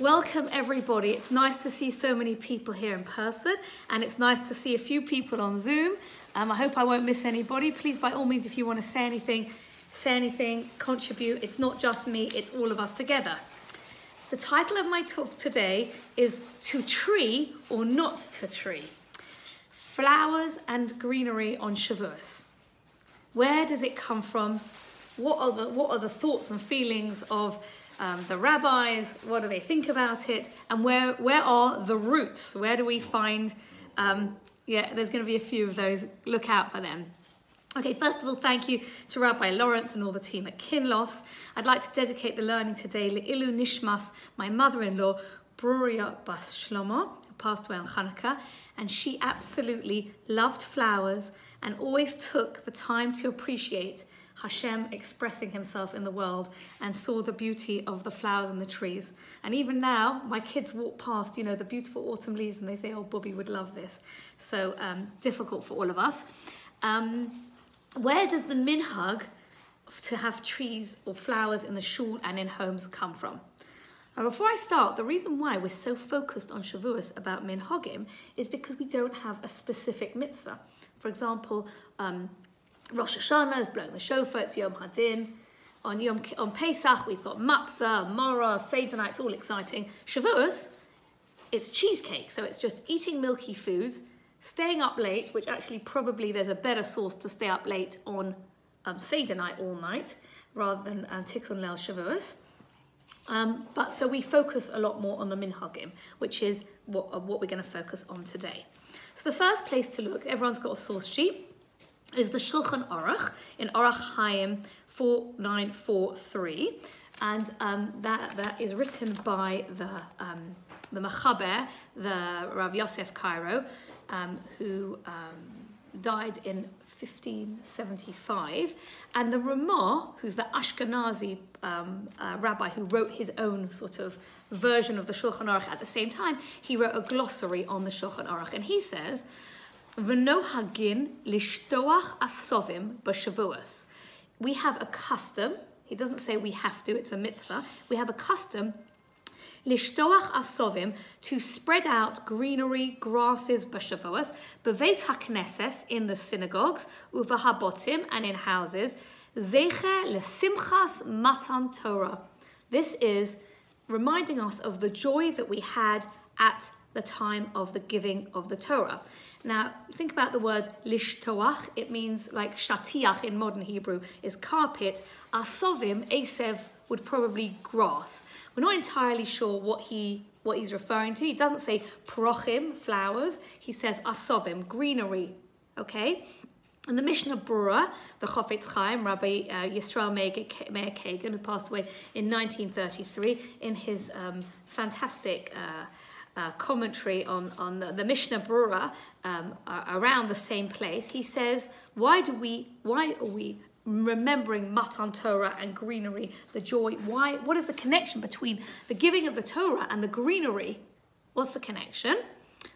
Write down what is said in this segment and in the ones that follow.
Welcome everybody. It's nice to see so many people here in person and it's nice to see a few people on Zoom. Um, I hope I won't miss anybody. Please, by all means, if you want to say anything, say anything, contribute. It's not just me, it's all of us together. The title of my talk today is To Tree or Not to Tree. Flowers and greenery on Shavuos. Where does it come from? What are the, what are the thoughts and feelings of um, the rabbis? What do they think about it? And where, where are the roots? Where do we find, um, yeah, there's going to be a few of those. Look out for them. Okay, first of all, thank you to Rabbi Lawrence and all the team at Kinloss. I'd like to dedicate the learning today to Ilu Nishmas, my mother-in-law, Bruria Bas Shlomo, who passed away on Hanukkah, and she absolutely loved flowers and always took the time to appreciate Hashem expressing himself in the world and saw the beauty of the flowers and the trees. And even now, my kids walk past, you know, the beautiful autumn leaves and they say, oh, Bobby would love this. So um, difficult for all of us. Um, where does the minhag to have trees or flowers in the shul and in homes come from? Now, before I start, the reason why we're so focused on Shavuos about minhagim is because we don't have a specific mitzvah. For example, um, Rosh Hashanah is blowing the shofar, it's Yom Hadin. On, Yom, on Pesach, we've got matzah, maror, Seder night, it's all exciting. Shavuos, it's cheesecake, so it's just eating milky foods, staying up late, which actually probably there's a better source to stay up late on um, Seder night all night, rather than um, Tikkun Leil Shavuos. Um, but so we focus a lot more on the minhagim, which is what, uh, what we're going to focus on today. So the first place to look, everyone's got a source sheet is the Shulchan Aruch in Orach Chaim 4943. And um, that, that is written by the, um, the Machaber, the Rav Yosef Karo, um, who um, died in 1575. And the Ramah, who's the Ashkenazi um, uh, rabbi who wrote his own sort of version of the Shulchan Aruch at the same time, he wrote a glossary on the Shulchan Aruch. And he says, V'nohagin lishtoach asovim b'shavuos. We have a custom. He doesn't say we have to, it's a mitzvah. We have a custom lishtoach asovim to spread out greenery, grasses, b'shavuos, beves hakneses in the synagogues, uvahabotim and in houses, zeche lesimchas matan Torah. This is reminding us of the joy that we had at the time of the giving of the Torah. Now, think about the word lishtoach. It means like shatiach in modern Hebrew is carpet. Asovim, asev, would probably grass. We're not entirely sure what he what he's referring to. He doesn't say prochim, flowers. He says asovim, greenery. Okay? And the Mishnah Brura, the Chofetz Chaim, Rabbi uh, Yisrael Meir Kagan, who passed away in 1933, in his um, fantastic uh, uh, commentary on, on the, the Mishnah Brura um, around the same place, he says, why do we, why are we remembering Matan Torah and greenery, the joy? Why, what is the connection between the giving of the Torah and the greenery? What's the connection?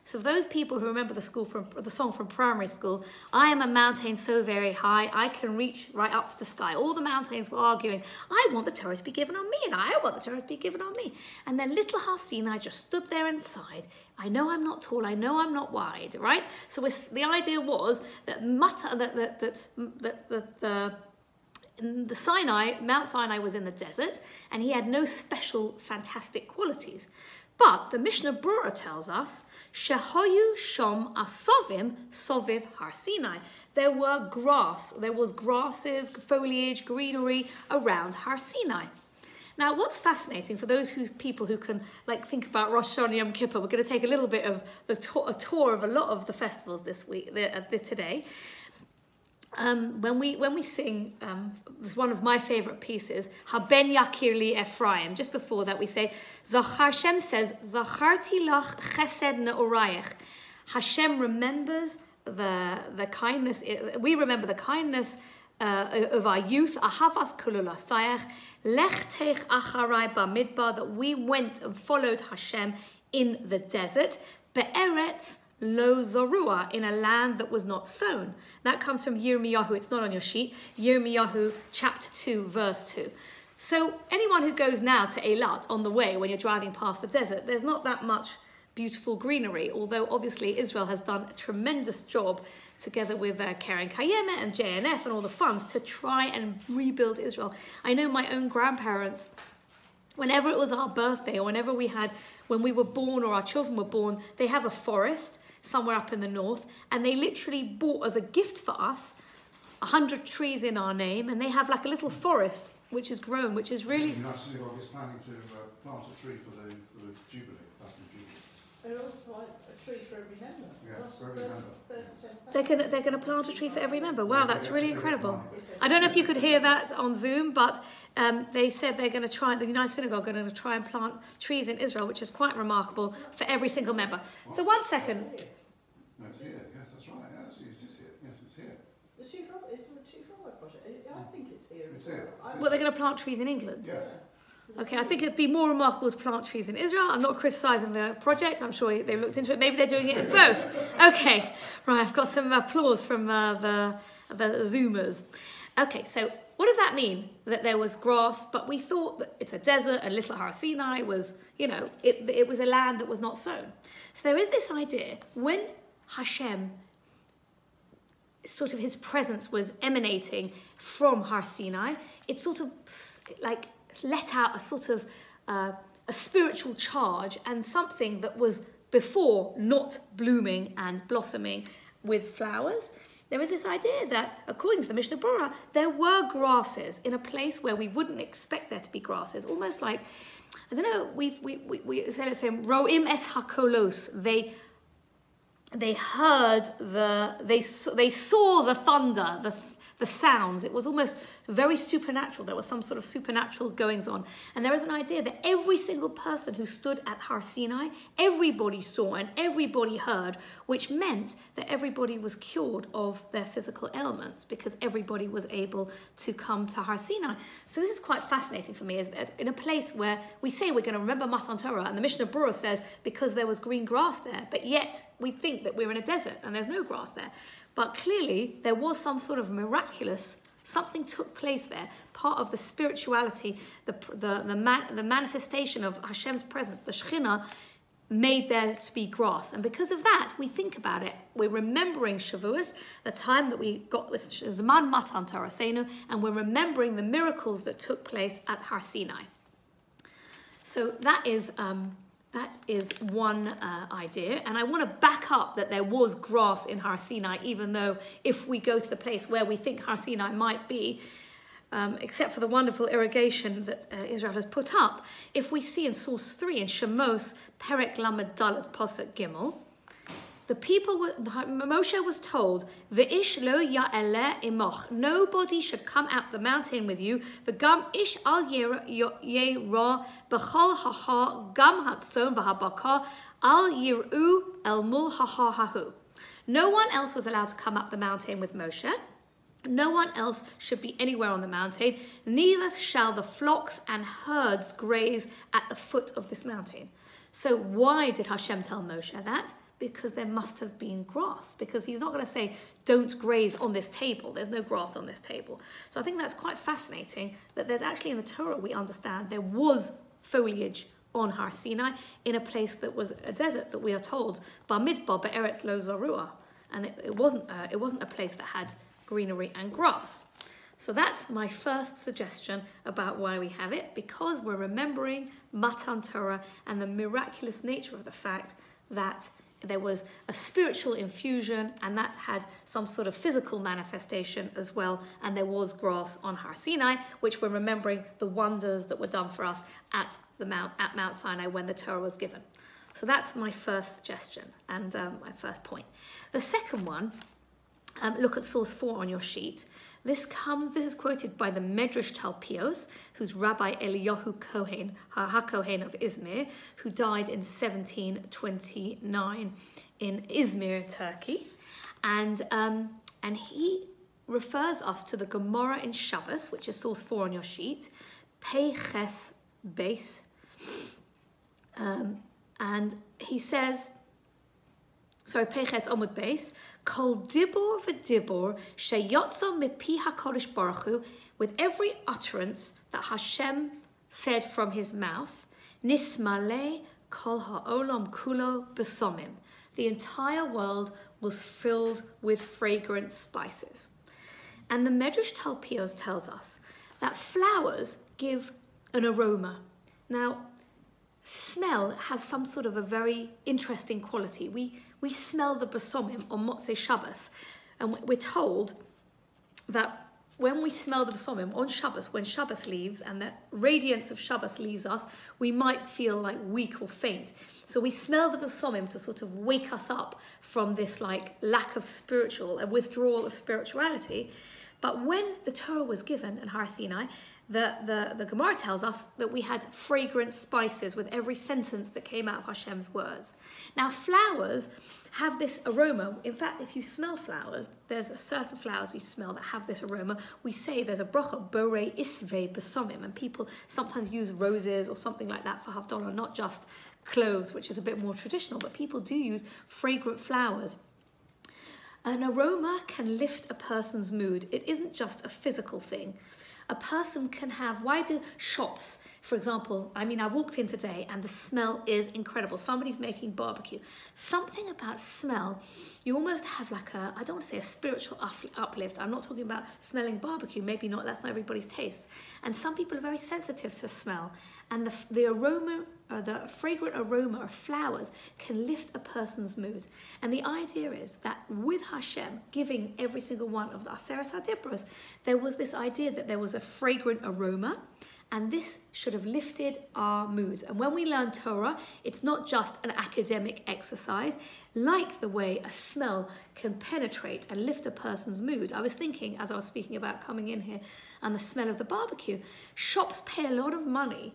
So those people who remember the school from the song from primary school, I am a mountain so very high, I can reach right up to the sky. All the mountains were arguing, I want the Torah to be given on me, and I want the Torah to be given on me. And then little Har Sinai just stood there inside. I know I'm not tall, I know I'm not wide, right? So the idea was that Mata, that that that that, the mm, the Sinai, Mount Sinai was in the desert, and he had no special fantastic qualities. But the Mishnah Brura tells us, Shehoyu Shom Asovim Soviv Har Sinai. There were grass, there was grasses, foliage, greenery around Har Sinai. Now, what's fascinating for those who, people who can like think about Rosh Hashanah Yom Kippur, we're going to take a little bit of the tour, a tour of a lot of the festivals this week, the, uh, today um, when we when we sing, um, it's one of my favorite pieces, Haben Yakir Li Ephraim. Just before that, we say, Zachar Hashem says, Zacharti lach chesed ne'orayach. Hashem remembers the the kindness. We remember the kindness uh, of our youth. Ahavas kululasayach lechtech acharai bamidbar that we went and followed Hashem in the desert. Be'eretz lo zorua, in a land that was not sown. That comes from Yirmiyahu. It's not on your sheet. Yirmiyahu chapter 2, verse 2. So anyone who goes now to Eilat on the way when you're driving past the desert, there's not that much beautiful greenery, although obviously Israel has done a tremendous job together with uh, Keren Kayemet and JNF and all the funds to try and rebuild Israel. I know my own grandparents, whenever it was our birthday or whenever we had, when we were born or our children were born, they have a forest somewhere up in the north and they literally bought as a gift for us a hundred trees in our name and they have like a little forest which has grown, which is really... The United Synagogue is planning to uh, plant a tree for the, for the Jubilee, Platinum Jubilee. They also plant a tree for every member. Yes, for every member. They're gonna they're gonna plant a tree for every member. Wow, that's really incredible. I don't know if you could hear that on Zoom, but um, they said they're going to try. The United Synagogue are going to try and plant trees in Israel, which is quite remarkable for every single member. So one second. No, it's here. Yes, that's right. Yes, it's, it's here. Yes, it's here. The Chief Rabbi, it's the Chief Rabbi project. I- I think it's here. It's as here. well. I- Well, they're going to plant trees in England. Yes. Okay, I think it'd be more remarkable to plant trees in Israel. I'm not criticising the project. I'm sure they've looked into it. Maybe they're doing it in both. Okay, right. I've got some applause from uh, the the Zoomers. Okay, so what does that mean? That there was grass, but we thought that it's a desert, and Little Har Sinai was, you know, it, it was a land that was not sown. So there is this idea when Hashem sort of his presence was emanating from Har Sinai, it sort of like let out a sort of uh, a spiritual charge and something that was before not blooming and blossoming with flowers. There is this idea that, according to the Mishnah Berurah, there were grasses in a place where we wouldn't expect there to be grasses, almost like, I don't know, we, we, we say, let's say, Roim es hakolos, they they heard the they they saw the thunder the the sounds. It was almost very supernatural. There was some sort of supernatural goings on. And there is an idea that every single person who stood at Har Sinai everybody saw and everybody heard which meant that everybody was cured of their physical ailments because everybody was able to come to Har Sinai. So this is quite fascinating for me is that in a place where we say we're going to remember Matan Torah and the Mishnah Berurah says because there was green grass there but yet we think that we're in a desert and there's no grass there but clearly, there was some sort of miraculous, something took place there. Part of the spirituality, the, the, the, man, the manifestation of Hashem's presence, the Shekhinah, made there to be grass. And because of that, we think about it. We're remembering Shavuos, the time that we got with Zman Matan Torah and we're remembering the miracles that took place at Har Sinai. So that is um, that is one uh, idea, and I want to back up that there was grass in Har Sinai, even though if we go to the place where we think Har Sinai might be, um, except for the wonderful irrigation that uh, Israel has put up, if we see in source 3 in Shemos, Perek Lamed Dalet Gimel, the people were, Moshe was told, V'ish lo ya'ele imoch. Nobody should come up the mountain with you. V'gam ish al yera b'chol haha gam hatzon v'habaka al yiru el mul haha hahu. No one else was allowed to come up the mountain with Moshe. No one else should be anywhere on the mountain. Neither shall the flocks and herds graze at the foot of this mountain. So why did Hashem tell Moshe that? Because there must have been grass because he's not going to say don't graze on this table. There's no grass on this table. So i think that's quite fascinating that there's actually in the torah we understand there was foliage on har sinai in a place that was a desert that we are told bamidbar be'eretz lo zarua. And it, it wasn't uh, it wasn't a place that had greenery and grass. So that's my first suggestion about why we have it because we're remembering matan torah and the miraculous nature of the fact that there was a spiritual infusion and that had some sort of physical manifestation as well and there was grass on Har Sinai which we're remembering the wonders that were done for us at the Mount at Mount Sinai when the Torah was given. So that's my first suggestion and um, my first point. The second one um, look at source 4 on your sheet this comes. This is quoted by the Medrash Talpios, who's Rabbi Eliyahu Kohen, HaKohen of Izmir, who died in 1729 in Izmir, Turkey, and um, and he refers us to the Gemara in Shabbos, which is source four on your sheet, Peches base, um, and he says sorry, Peches Omud base, Kol Dibor v'Dibor sheyotza mipi HaKodesh Baruch Hu, with every utterance that Hashem said from his mouth, Nismale kol ha'olam kulo besomim. The entire world was filled with fragrant spices. And the Medrash Talpios tells us that flowers give an aroma. Now, smell has some sort of a very interesting quality. We, we smell the basomim on Motzei Shabbos, and we're told that when we smell the basomim on Shabbos, when Shabbos leaves and the radiance of Shabbos leaves us, we might feel like weak or faint. So we smell the basomim to sort of wake us up from this like lack of spiritual, a withdrawal of spirituality. But when the Torah was given in Har Sinai, the, the, the Gemara tells us that we had fragrant spices with every sentence that came out of Hashem's words. Now, flowers have this aroma. In fact, if you smell flowers, there's certain flowers you smell that have this aroma. We say there's a bracha, bore isve besomim, and people sometimes use roses or something like that for Havdalah, not just cloves, which is a bit more traditional, but people do use fragrant flowers an aroma can lift a person's mood. It isn't just a physical thing a person can have, why do shops, for example, I mean, I walked in today and the smell is incredible. Somebody's making barbecue. Something about smell, you almost have like a, I don't want to say a spiritual uplift. I'm not talking about smelling barbecue. Maybe not, that's not everybody's taste. And some people are very sensitive to smell. And the, the aroma, uh, the fragrant aroma of flowers can lift a person's mood. And the idea is that with Hashem giving every single one of the Aseret HaDibros, there was this idea that there was a fragrant aroma and this should have lifted our moods. And when we learn Torah, it's not just an academic exercise, like the way a smell can penetrate and lift a person's mood. I was thinking, as I was speaking about coming in here, and the smell of the barbecue, shops pay a lot of money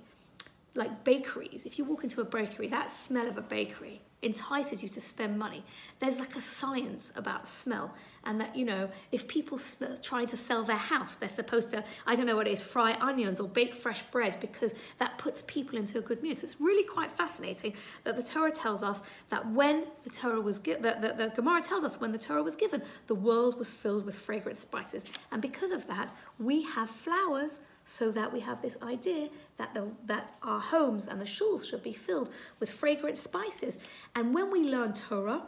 like bakeries, if you walk into a bakery, that smell of a bakery entices you to spend money. There's like a science about smell, and that, you know, if people sm- uh, trying to sell their house, they're supposed to, I don't know what it is, fry onions or bake fresh bread because that puts people into a good mood. So it's really quite fascinating that the Torah tells us that when the Torah was given, the, the, the Gemara tells us when the Torah was given, the world was filled with fragrant spices. And because of that, we have flowers so that we have this idea that, the, that our homes and the shuls should be filled with fragrant spices. And when we learn Torah,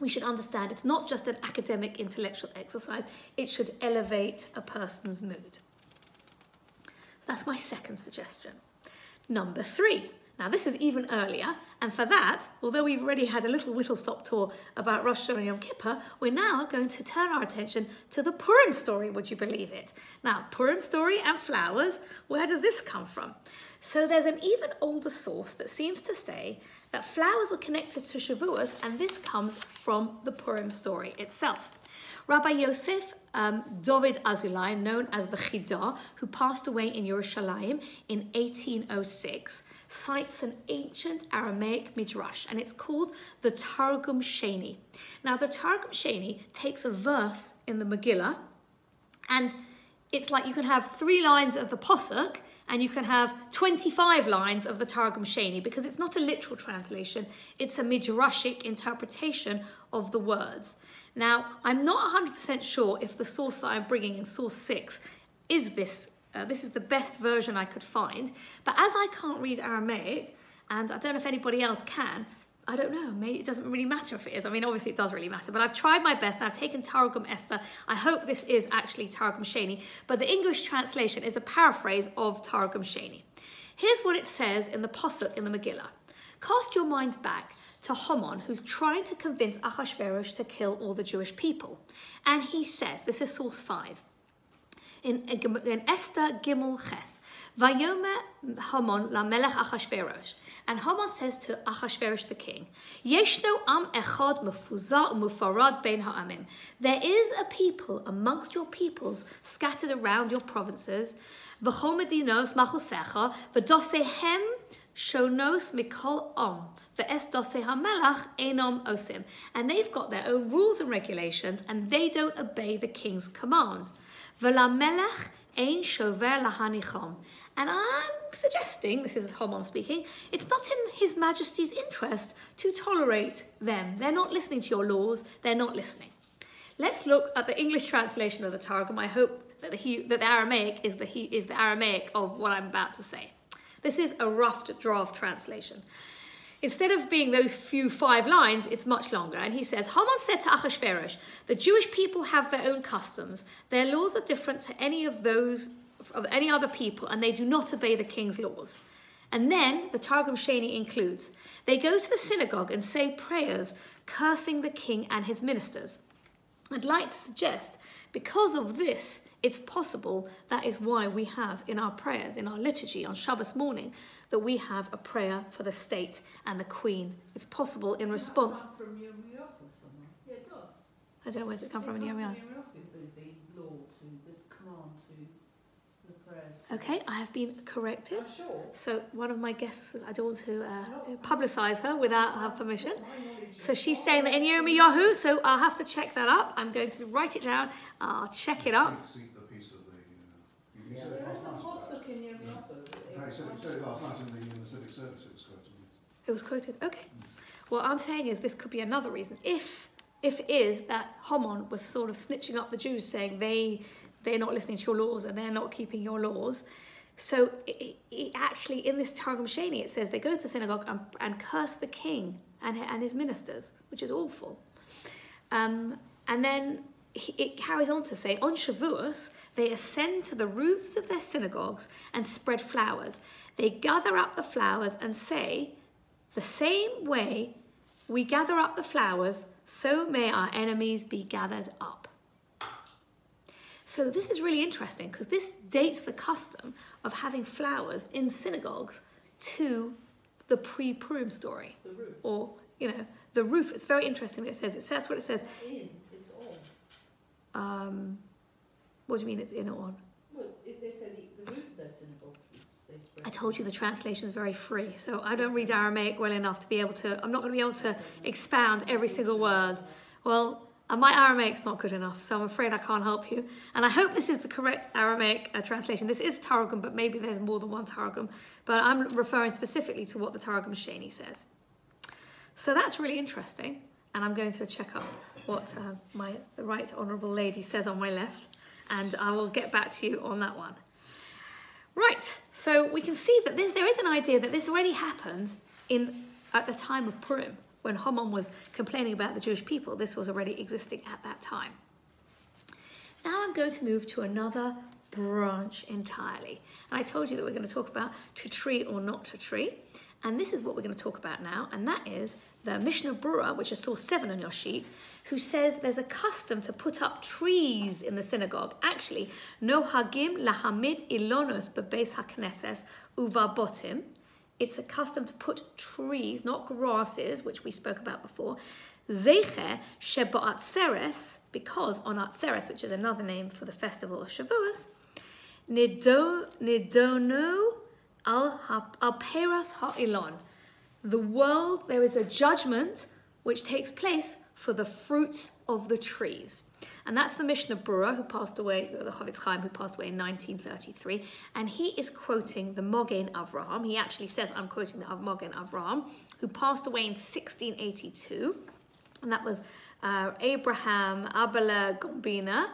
we should understand it's not just an academic intellectual exercise, it should elevate a person's mood. That's my second suggestion. Number three, now, this is even earlier, and for that, although we've already had a little whistle stop tour about Rosh Hashanah and Yom Kippur, we're now going to turn our attention to the Purim story, would you believe it? Now, Purim story and flowers, where does this come from? So there's an even older source that seems to say that flowers were connected to Shavuos, and this comes from the Purim story itself. Rabbi Yosef um, David Azulai, known as the Chida, who passed away in Yerushalayim in 1806, cites an ancient Aramaic midrash, and it's called the Targum Sheni. Now, the Targum Sheni takes a verse in the Megillah, and it's like you can have three lines of the Posuk, and you can have 25 lines of the Targum Sheni, because it's not a literal translation, it's a midrashic interpretation of the words. Now, I'm not 100% sure if the source that I'm bringing in source 6 is this. Uh, this is the best version I could find. But as I can't read Aramaic, and I don't know if anybody else can, I don't know, maybe it doesn't really matter if it is. I mean, obviously it does really matter, but I've tried my best I've taken Targum Esther. I hope this is actually Targum Sheni, but the English translation is a paraphrase of Targum Sheni. Here's what it says in the Posuk in the Megillah. Cast your mind back to Haman, who's trying to convince Achashverosh to kill all the Jewish people. And he says, this is source 5, in, in Esther Gimel Ches, Vayomer Haman lamelech Achashverosh. And Haman says to Achashverosh the king, Yeshno am echad mefuzah umufarad bein ha'amim. There is a people amongst your peoples scattered around your provinces, v'chol medinos machosecha, v'dosehem shonos mikol om. For Estose Hamelach Enom Osim. And they've got their own rules and regulations and they don't obey the king's commands. Velamelech Ein Shover Lahanichom. And I'm suggesting, this is Haman speaking, it's not in His Majesty's interest to tolerate them. They're not listening to your laws, they're not listening. Let's look at the English translation of the Targum. I hope that the, that the Aramaic is the, is the Aramaic of what I'm about to say. This is a rough draft translation. Instead of being those few five lines, it's much longer. And he says, Haman said to Achashverosh, the Jewish people have their own customs. Their laws are different to any of those of any other people, and they do not obey the king's laws. And then the Targum Sheni includes, they go to the synagogue and say prayers, cursing the king and his ministers. I'd like to suggest, because of this, it's possible that is why we have in our prayers, in our liturgy on Shabbos morning, that we have a prayer for the state and the queen. It's possible in response. Does that from Yirmiyahu somewhere? Yeah, it does. I don't know where's it come from in It comes Yirmiyahu. the, the law to, the command to the prayers. Okay, I have been corrected. I'm sure. So one of my guests, I don't want to uh, publicise her without her permission. So she's saying that in Yirmiyahu, so I'll have to check that up. I'm going to write it down. I'll check it up. See, see the piece of the. Uh, you Yeah. said it There is last a night. posuk in Yirmiyahu. No, you said, you said it last night in the, in the civic service. It was quoted. It was quoted. Okay. What I'm saying is this could be another reason. If if it is that Haman was sort of snitching up the Jews, saying they they're not listening to your laws and they're not keeping your laws. So it, it actually in this Targum Sheni it says they go to the synagogue and, and curse the king and and his ministers, which is awful. Um, and then he- it carries on to say, on Shavuos, they ascend to the roofs of their synagogues and spread flowers. They gather up the flowers and say, the same way we gather up the flowers, so may our enemies be gathered up. So this is really interesting because this dates the custom of having flowers in synagogues to the pre-Purim story, The roof. or you know the roof. It's very interesting. That it says it says what it says. In, it's on. Um, what do you mean it's in or on? Well, it, they say the, the roof of their synagogue. I told you the translation is very free, so I don't read Aramaic well enough to be able to. I'm not going to be able to expound every single word. Well, and my Aramaic's not good enough, so I'm afraid I can't help you. And I hope this is the correct Aramaic uh, translation. This is Targum, but maybe there's more than one Targum. But I'm referring specifically to what the Targum Sheni says. So that's really interesting, and I'm going to check up what uh, my the right honourable lady says on my left, and I will get back to you on that one. Right, so we can see that this, there is an idea that this already happened in at the time of Purim, when Haman was complaining about the Jewish people. This was already existing at that time. Now I'm going to move to another branch entirely. And I told you that we're going to talk about to tree or not to tree. And this is what we're going to talk about now, and that is the Mishnah Brura, which is source 7 on your sheet, who says there's a custom to put up trees in the synagogue. Actually, no hagim lahamid ilonos bebeis hakneses uva botim. It's a custom to put trees, not grasses, which we spoke about before. Zecher shebo atzeres, because on Atzeres, which is another name for the festival of Shavuos, nido- nidono al ha- al peras ha'ilon. The world, there is a judgment which takes place for the fruits of the trees. And that's the Mishnah Brura, who passed away, the Chofetz Chaim, who passed away in 1933. And he is quoting the Mogen Avraham. He actually says, I'm quoting the Mogen Avraham, who passed away in 1682. And that was uh, Abraham Abele Gombiner,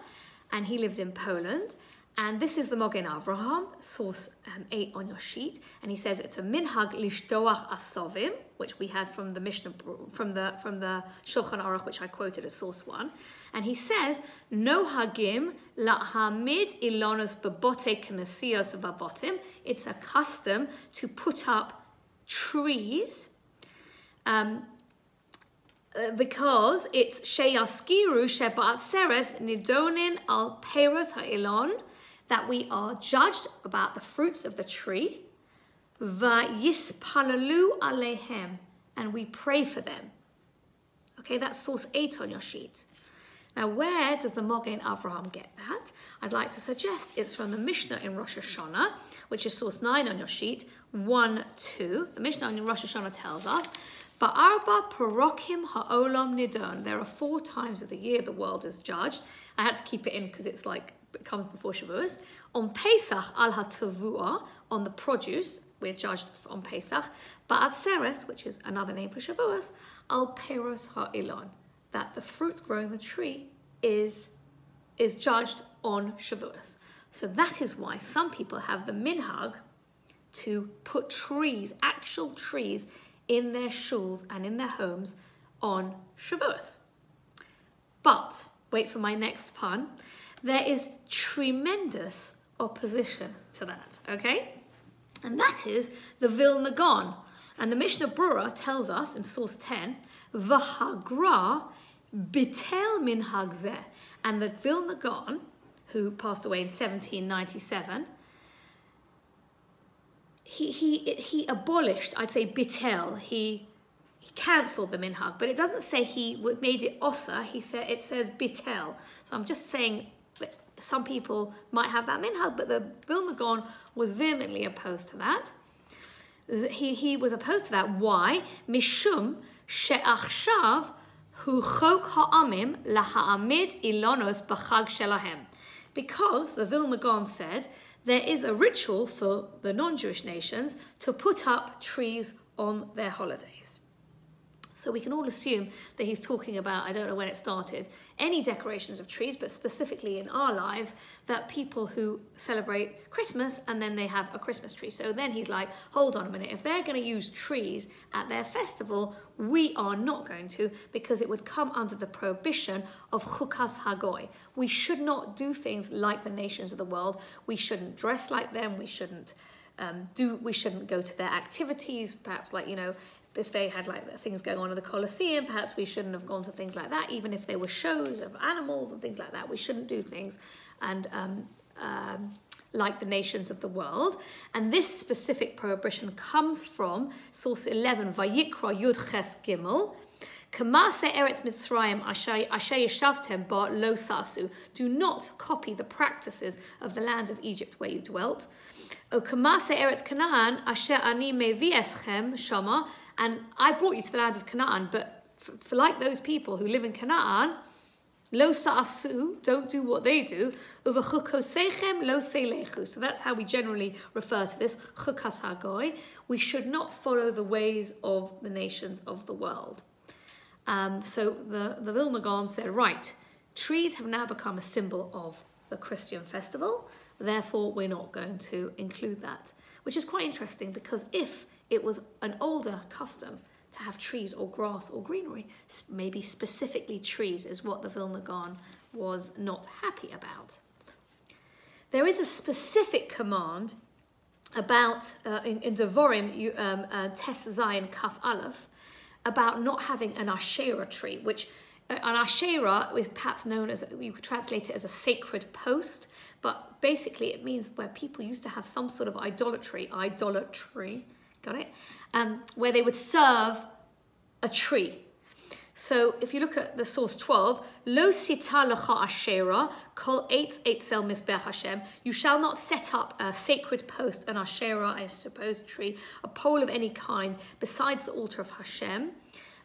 and he lived in Poland. And this is the Mogen Avraham, source um, 8 on your sheet. And he says it's a minhag lishtoach asovim, which we had from the Mishnah, from the, from the Shulchan Aruch, which I quoted as source 1. And he says, no hagim lahamid ilonos babote knesios babotim. It's a custom to put up trees um, uh, because it's sheyaskiru shebat seres nidonin al peros ha'ilon, that we are judged about the fruits of the tree, vayispalalu alehem, and we pray for them. Okay, that's source 8 on your sheet. Now, where does the Mogen Avraham get that? I'd like to suggest it's from the Mishnah in Rosh Hashanah, which is source 9 on your sheet, 1 2. The Mishnah in Rosh Hashanah tells us, Ba'arba parokim ha'olam nidon. There are four times of the year the world is judged. I had to keep it in because it's like, it comes before Shavuos. On Pesach al ha'tavua, on the produce, we're judged on Pesach. Ba'atzeres, which is another name for Shavuos, al peros ha'ilon that the fruit growing the tree is is judged on Shavuos. So that is why some people have the minhag to put trees, actual trees, in their shuls and in their homes on Shavuos. But, wait for my next pun, there is tremendous opposition to that, okay? And that is the Vilna Gaon. And the Mishnah Brura tells us in source 10, Vahagra bitel minhag zeh. And the Vilna Gaon, who passed away in 1797, he, he, he abolished, I'd say bitel, he, he cancelled the minhag, but it doesn't say he made it osa, he said, it says bitel. So I'm just saying some people might have that minhag, but the Vilna Gaon was vehemently opposed to that. He, he was opposed to that. Why? Mishum she'achshav hu chok ha'amim laha'amid ilonos b'chag shelahem. Because the Vilna Gaon said there is a ritual for the non-Jewish nations to put up trees on their holidays. So we can all assume that he's talking about, I don't know when it started, any decorations of trees, but specifically in our lives, that people who celebrate Christmas and then they have a Christmas tree. So then he's like, hold on a minute, if they're going to use trees at their festival, we are not going to because it would come under the prohibition of chukas hagoy. We should not do things like the nations of the world. We shouldn't dress like them. We shouldn't um, do. We shouldn't go to their activities. Perhaps like you know, if they had like things going on in the Colosseum, perhaps we shouldn't have gone to things like that. Even if there were shows of animals and things like that, we shouldn't do things and um, um, like the nations of the world. And this specific prohibition comes from source 11, Vayikra Yud Ches Gimel. Kamase Eretz Mitzrayim Asher Yeshavtem Ba Lo. Do not copy the practices of the land of Egypt where you dwelt. O Kamase Eretz Canaan Asher Ani Mevi Eschem Shama and I brought you to the land of Canaan, but for, for like those people who live in Canaan, lo sa'asu, don't do what they do, uva chukosechem lo seilechu. So that's how we generally refer to this, chukas hagoy. We should not follow the ways of the nations of the world. Um, so the, the Vilna Gaon said, right, trees have now become a symbol of the Christian festival, therefore we're not going to include that. Which is quite interesting because if it was an older custom to have trees or grass or greenery. Maybe specifically trees is what the Vilna Gaon was not happy about. There is a specific command about, uh, in, in Devorim, um, uh, Zayin Kaf Aleph, about not having an Asherah tree, which uh, an Asherah is perhaps known as, you could translate it as a sacred post, but basically it means where people used to have some sort of idolatry, idolatry, got it? Um, where they would serve a tree. So if you look at the source 12, Lo sita lecha asherah, kol eitz eitzel misbech Hashem. You shall not set up a sacred post, an asherah, I suppose, tree, a pole of any kind, besides the altar of Hashem.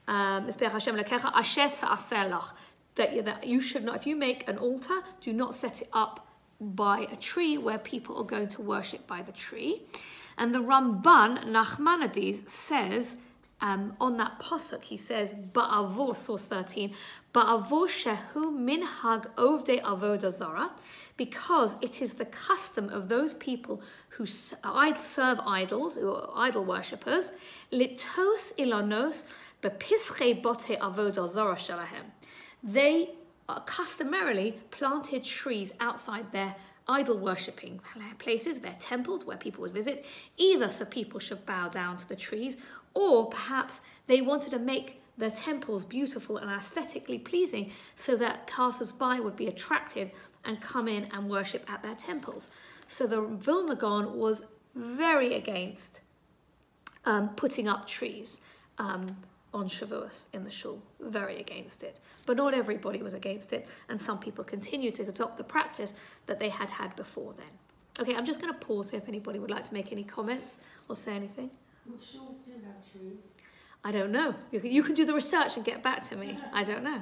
Um, misbech Hashem lekecha asher sa'aselach. That you should not, if you make an altar, do not set it up by a tree where people are going to worship by the tree. And the Ramban Nachmanides says um, on that posuk, he says, Ba'avor, source 13, Ba'avor shehu minhag ovde avoda zara, because it is the custom of those people who serve idols, who are idol worshippers, litos ilanos bepische bote avoda zara shalahem. They customarily planted trees outside their idol worshipping places, their temples where people would visit, either so people should bow down to the trees, or perhaps they wanted to make their temples beautiful and aesthetically pleasing so that passers-by would be attracted and come in and worship at their temples. So the Vilna was very against um, putting up trees. Um, on Shavuos in the shul, very against it. But not everybody was against it, and some people continued to adopt the practice that they had had before then. Okay, I'm just going to pause here if anybody would like to make any comments or say anything. What shuls do have trees? I don't know. You can, you can do the research and get back to me. I don't know.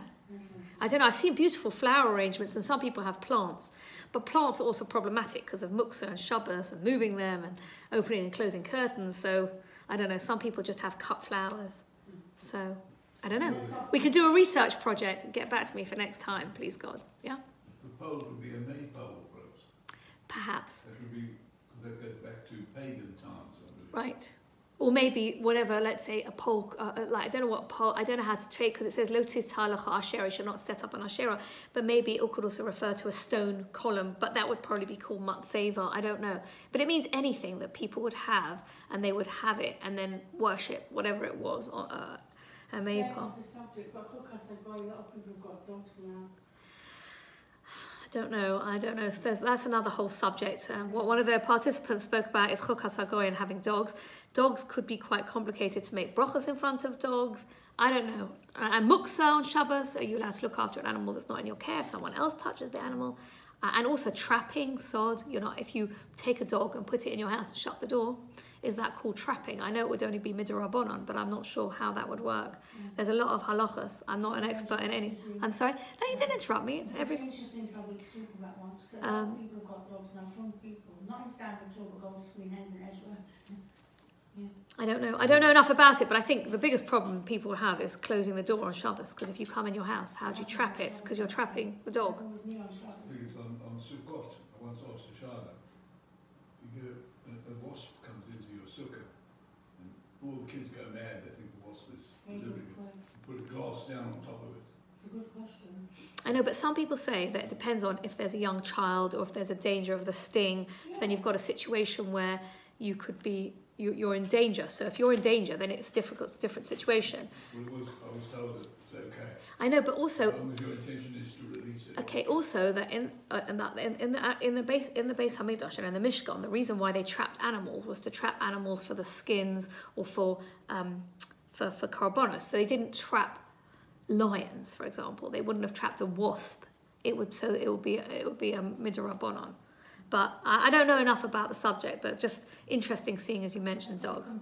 I don't know. I've seen beautiful flower arrangements, and some people have plants. But plants are also problematic because of muksa and shabbos and moving them and opening and closing curtains. So I don't know. Some people just have cut flowers. So I don't know. We could do a research project and get back to me for next time, please God. Yeah? The poles would be a maypole, perhaps. Perhaps. That would be, because that goes back to pagan times, Right. Or maybe whatever, let's say a pole, uh, uh, like I don't know what pole, I don't know how to trade because it says lotis halacha ashera, you should not set up an ashera, but maybe it could also refer to a stone column, but that would probably be called matzeva, I don't know. But it means anything that people would have and they would have it and then worship whatever it was, uh, a Staying maypole. off the subject, but Cook has said, boy, a lot of people have got dogs now. I don't know. I don't know. There's, that's another whole subject. Um, what one of the participants spoke about is chukas hagoy and having dogs. Dogs could be quite complicated to make brachas in front of dogs. I don't know. And muksa on Shabbos, are you allowed to look after an animal that's not in your care if someone else touches the animal? Uh, and also trapping, sod. you know, if you take a dog and put it in your house and shut the door. Is that called trapping? I know it would only be midrabanon, but I'm not sure how that would work. There's a lot of halachas. I'm not an expert in any. I'm sorry. No, you didn't interrupt me. It's every. Interesting subject to talk about once, a Um, people got dogs now from people, not in Stanford, but Golders Green and Ezra. I don't know. I don't know enough about it, but I think the biggest problem people have is closing the door on Shabbos. Because if you come in your house, how do you trap it? Because you're trapping the dog. Happened with me on Shabbos. I think it's on, on Sukkot, I once asked a Shana, you get a, a, a wasp comes into your sukkah, and all the kids go mad, they think the wasp is Very delivering it. Put a glass down on top of it. It's a good question. I know, but some people say that it depends on if there's a young child or if there's a danger of the sting. So then you've got a situation where you could be you, you're in danger. So if you're in danger, then it's difficult. It's a different situation. Well, it was, I was told that it's okay, I know, but also Okay. Also, that in uh, and that in, in the in the base in the beis Hamidrash and in the Mishkan, the reason why they trapped animals was to trap animals for the skins or for um, for for korbonos. So they didn't trap lions, for example. They wouldn't have trapped a wasp. It would so it would be it would be a midrabanon. But I, I don't know enough about the subject. But just interesting seeing as you mentioned dogs.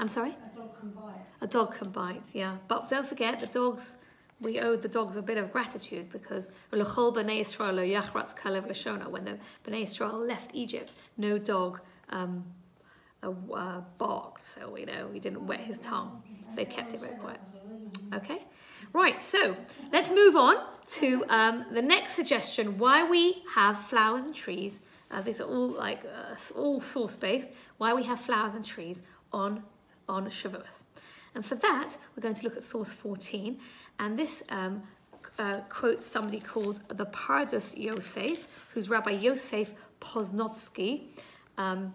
I'm sorry. A dog can bite. A dog can bite, yeah. But don't forget, the dogs, we owed the dogs a bit of gratitude because when the Bnei Israel left Egypt, no dog um, uh, uh, barked, so we know he didn't wet his tongue. So they kept it very quiet. Okay, right. So let's move on to um, the next suggestion. Why we have flowers and trees? Uh, these are all like uh, all source based. Why we have flowers and trees on on Shavuos, and for that we're going to look at source 14, and this. Um, uh, quotes somebody called the Pardes Yosef, who's Rabbi Yosef Posnovsky, um,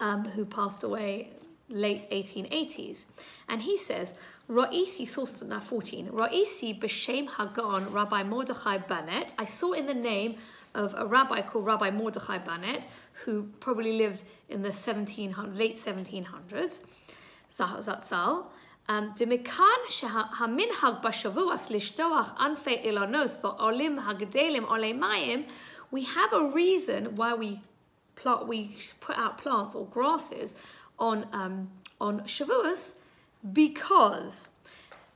um, who passed away late 1880s. And he says, Ra'isi, source now 14, Ra'isi b'shem Hagon Rabbi Mordechai Banet. I saw in the name of a rabbi called Rabbi Mordechai Banet, who probably lived in the 1700, late 1700s, Zah- Zatzal. Um, דמכאן שהמנהג בשבועס לשטוח ענפי אילנות ועולים הגדלים עולי מים, we have a reason why we plant, we put out plants or grasses on um, on Shavuos because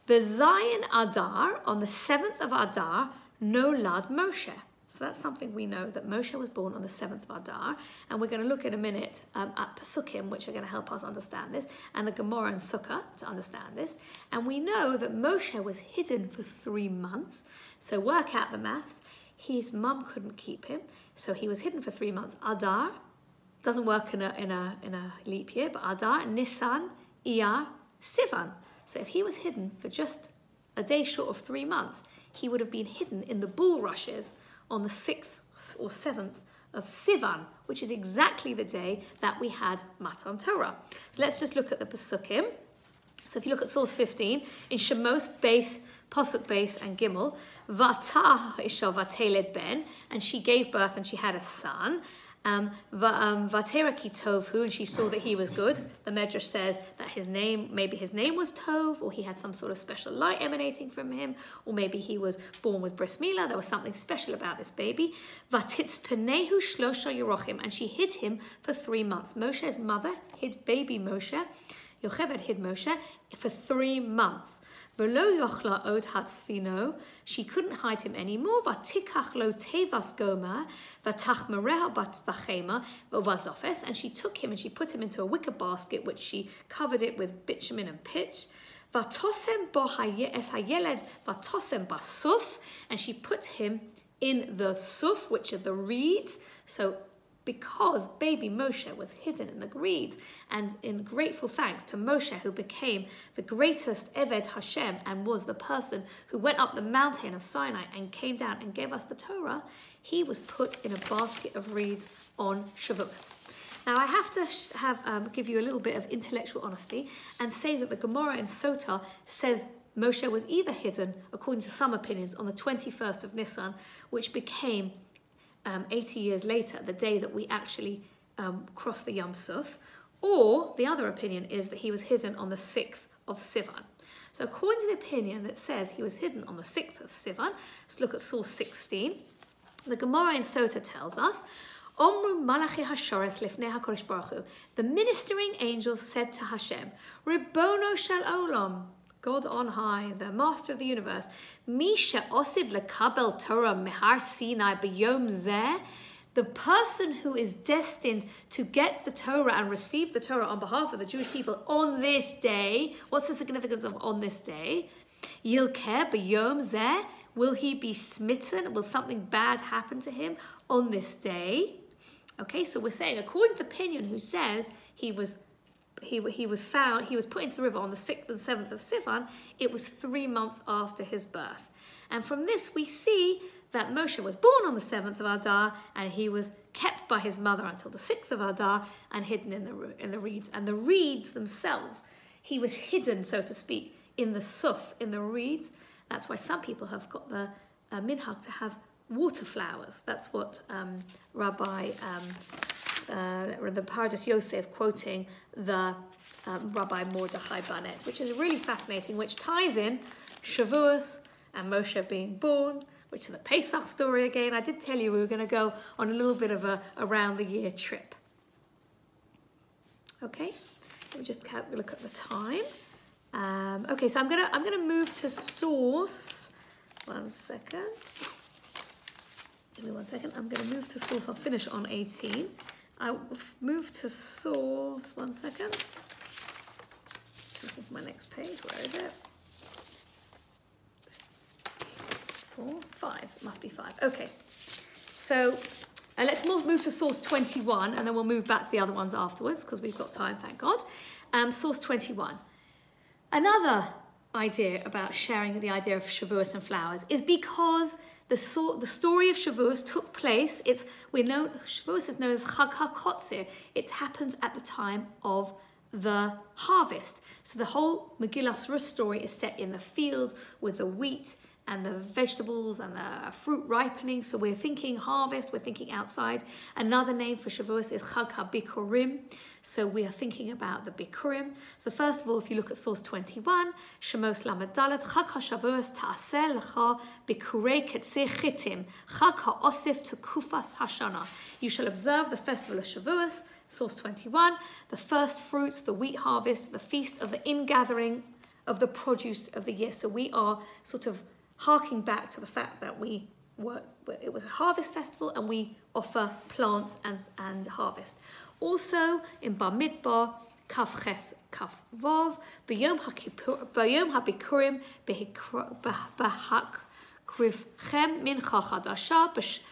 Bezayin Adar on the seventh of Adar nolad Moshe. So that's something we know that Moshe was born on the seventh of Adar, and we're going to look in a minute um, at Pesukim, which are going to help us understand this, and the Gemara and Sukkah to understand this. And we know that Moshe was hidden for three months. So work out the maths. His mum couldn't keep him, so he was hidden for three months. Adar doesn't work in a in a in a leap year, but Adar, Nisan, Iyar, Sivan. So if he was hidden for just a day short of three months, he would have been hidden in the bulrushes on the sixth or seventh of Sivan, which is exactly the day that we had Matan Torah. So let's just look at the Pesukim. So if you look at source 15, in Shemos base, Posuk base and Gimel, Vatah Isha Vateled Ben, and she gave birth and she had a son. Um, um, Vatera ki Tovhu, and she saw that he was good. The Medrash says that his name, maybe his name was Tov, or he had some sort of special light emanating from him, or maybe he was born with bris milah. There was something special about this baby. Vatitz penehu shlosha yerochim, and she hid him for three months. Moshe's mother hid baby Moshe. Yocheved hid Moshe for three months. V'lo yochla od hatzfino, she couldn't hide him anymore. Vatikach lo tevas goma, vatachmereha bat bachema, v'vazofes, and she took him and she put him into a wicker basket, which she covered it with bitumen and pitch. Vatosem bo es hayeled, vatosem basuf, and she put him in the suf, which are the reeds. So because baby Moshe was hidden in the reeds, and in grateful thanks to Moshe, who became the greatest Eved Hashem and was the person who went up the mountain of Sinai and came down and gave us the Torah, he was put in a basket of reeds on Shavuos. Now I have to have um, give you a little bit of intellectual honesty and say that the Gemara in Sota says Moshe was either hidden, according to some opinions, on the 21st of Nisan, which became um, 80 years later, the day that we actually um, crossed the Yam Suf, or the other opinion is that he was hidden on the 6th of Sivan. So according to the opinion that says he was hidden on the 6th of Sivan, let's look at source 16. The Gemara in Sota tells us, Omru Malachi Hashores Lifnei HaKodesh Baruch Hu. The ministering angel said to Hashem, Ribono Shel Olam, God on high, the master of the universe, Misha Osid Lekabel Torah Mehar Sinai B'Yom Zeh, the person who is destined to get the Torah and receive the Torah on behalf of the Jewish people on this day. What's the significance of on this day? B'Yom Zeh, will he be smitten? Will something bad happen to him on this day? Okay, so we're saying, according to the opinion who says he was he, he was found, he was put into the river on the 6th and 7th of Sivan, it was three months after his birth. And from this we see that Moshe was born on the 7th of Adar and he was kept by his mother until the 6th of Adar and hidden in the, in the reeds. And the reeds themselves, he was hidden, so to speak, in the suf, in the reeds. That's why some people have got the uh, minhag to have water flowers. That's what um, Rabbi um, uh, the Pardes Yosef quoting the um, Rabbi Mordechai Banet, which is really fascinating, which ties in Shavuos and Moshe being born, which is the Pesach story again. I did tell you we were going to go on a little bit of a around the year trip. Okay, let me just have a look at the time. Um, okay, so I'm gonna I'm gonna move to source. One second. Give me one second. I'm gonna move to source. I'll finish on 18. I move to source. One second. Looking for my next page. Where is it? Four, five. Must be five. Okay. So uh, let's move, move to source 21 and then we'll move back to the other ones afterwards because we've got time, thank God. Um, source 21. Another idea about sharing the idea of Shavuos and flowers is because the, so, the story of Shavuos took place. It's we know Shavuos is known as Chag HaKotzir. It happens at the time of the harvest. So the whole Megillas Rus story is set in the fields with the wheat and the vegetables and the fruit ripening. So we're thinking harvest, we're thinking outside. Another name for Shavuos is Chag HaBikurim. So we are thinking about the Bikurim. So first of all, if you look at source 21, Shemos Lamadalet, Chag HaShavuos Ta'aseh Lecha Bikurei Ketzir Chitim, Chag HaOsif to Kufas Hashana. You shall observe the festival of Shavuos, source 21, the first fruits, the wheat harvest, the feast of the ingathering of the produce of the year. So we are sort of harking back to the fact that we were, it was a harvest festival and we offer plants and, and harvest. Also in Bamidbar, Kaf Ches Kaf Vov, B'yom HaBikurim B'hak קרבכם מנחה חדשה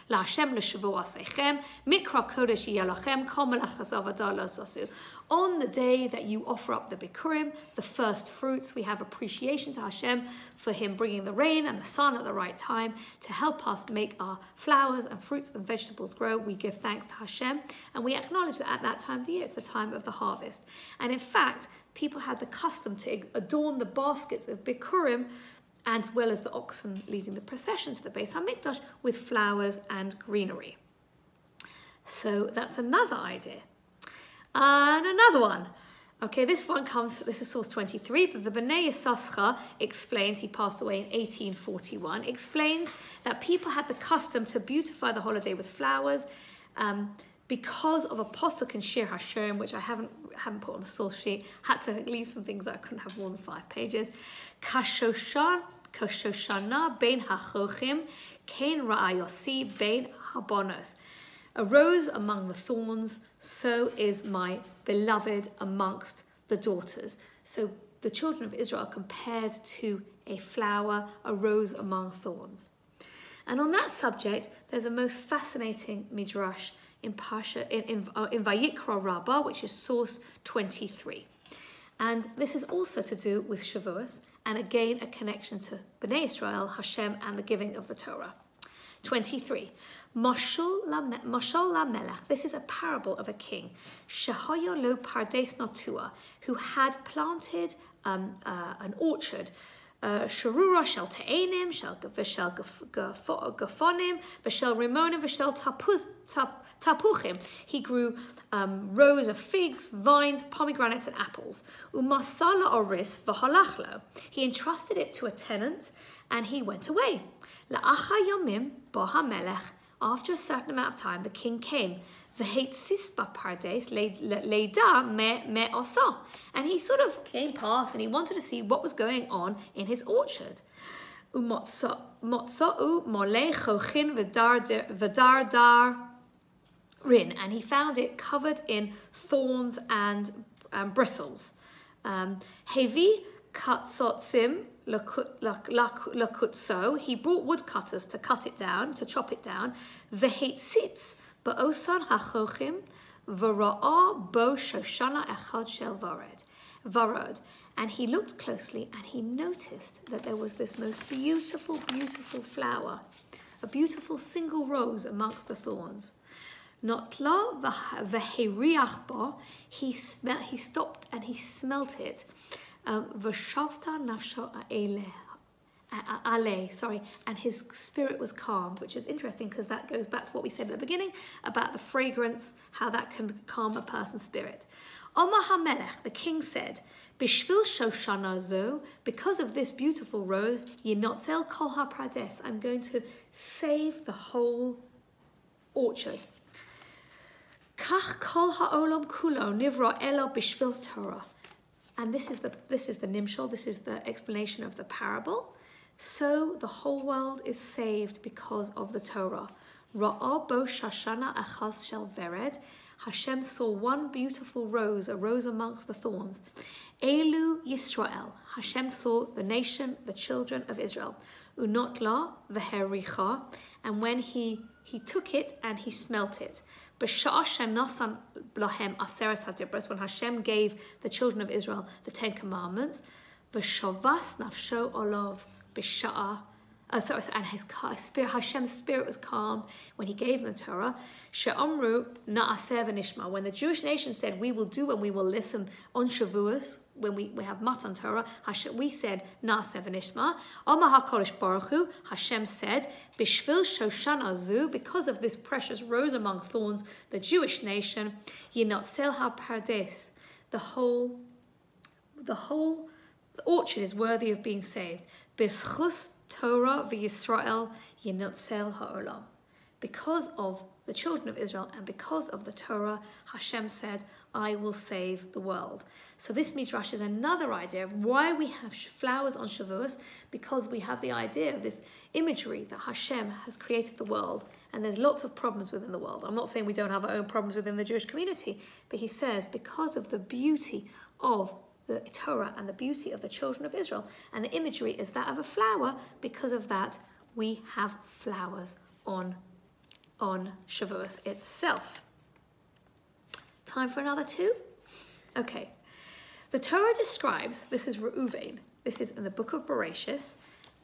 להשם לשבוע עשיכם, מקרא קודש יהיה לכם, כל מלאכת עבודה לא תעשו. On the day that you offer up the Bikurim, the first fruits, we have appreciation to Hashem for Him bringing the rain and the sun at the right time to help us make our flowers and fruits and vegetables grow. We give thanks to Hashem and we acknowledge that at that time of the year, it's the time of the harvest. And in fact, people had the custom to adorn the baskets of Bikurim as well as the oxen leading the procession to the Beis Hamikdash with flowers and greenery. So that's another idea. And another one. Okay, this one comes, this is source 23, but the B'nai Yissaschar explains, he passed away in 1841, explains that people had the custom to beautify the holiday with flowers um, because of a posuk in Shir HaShirim, which I haven't haven't put on the source sheet, had to leave some things that I couldn't have more than five pages. Kashoshan, Kashoshana bein hachochim, kain ra'ayosi bein habonos. A rose among the thorns, so is my beloved amongst the daughters. So the children of Israel are compared to a flower, a rose among thorns. And on that subject, there's a most fascinating midrash in Pasha in in, uh, in Vayikra Rabbah, which is source 23. And this is also to do with Shavuos, and again a connection to Bnei Israel, Hashem, and the giving of the Torah. 23. Mashal la Melech. This is a parable of a king. Shehoyo lo pardes notua, who had planted um, uh, an orchard. Sharura shel te'enim, shel gafonim, v'shel rimonim, v'shel tapuchim. He grew um, rows of figs, vines, pomegranates, and apples. Umasala oris v'halachlo. He entrusted it to a tenant, and he went away. La'acha yomim boha melech. After a certain amount of time, the king came. V'heitzispa pardes leida me osa. And he sort of came past and he wanted to see what was going on in his orchard. Umotsa'u mole chochin v'dar rin. And he found it covered in thorns and um, bristles. Um, Hevi katsotzim lakutso. He brought woodcutters to cut it down, to chop it down. V'heitzitz Ba'osan hachochim v'ra'ah bo shoshana echad shel vared. Varod. And he looked closely and he noticed that there was this most beautiful, beautiful flower, a beautiful single rose amongst the thorns. Notla v'heriach bo, he, he stopped and he smelt it. Um, v'shavta nafsho Ale, sorry, and his spirit was calmed, which is interesting because that goes back to what we said at the beginning about the fragrance, how that can calm a person's spirit. Omar HaMelech, the king said, Bishvil Shoshana Zo, because of this beautiful rose, Yinotzel Kol HaPardes, I'm going to save the whole orchard. Kach Kol HaOlam Kulo Nivra Elo Bishvil Torah. And this is the this is the nimshal, this is the explanation of the parable. So the whole world is saved because of the Torah. Ra'ah bo shashana achas shel vered. Hashem saw one beautiful rose, a rose amongst the thorns. Elu Yisrael. Hashem saw the nation, the children of Israel. Unotla v'hericha. And when he, he took it and he smelt it. When Hashem gave the children of Israel the Ten Commandments. V'shavas nafsho olav b'sha'ah, uh, sorry, and his spirit, Hashem's spirit was calmed when he gave them the Torah. She'omru na'aseh v'nishma. When the Jewish nation said, we will do and we will listen on Shavuos, when we, we have Matan Torah, Hashem, we said, na'aseh v'nishma. Omar HaKodesh Baruch Hu, Hashem said, bishvil shoshan azu, because of this precious rose among thorns, the Jewish nation, yinot ha pardes, the whole, the whole orchard is worthy of being saved. B'schus Torah v'Yisrael yinotzel ha'olam. Because of the children of Israel and because of the Torah, Hashem said, I will save the world. So this midrash is another idea of why we have flowers on Shavuos, because we have the idea of this imagery that Hashem has created the world and there's lots of problems within the world. I'm not saying we don't have our own problems within the Jewish community, but he says because of the beauty of the Torah and the beauty of the children of Israel. And the imagery is that of a flower. Because of that, we have flowers on, on Shavuos itself. Time for another two? Okay. The Torah describes, this is Reuven, this is in the book of Bereshis,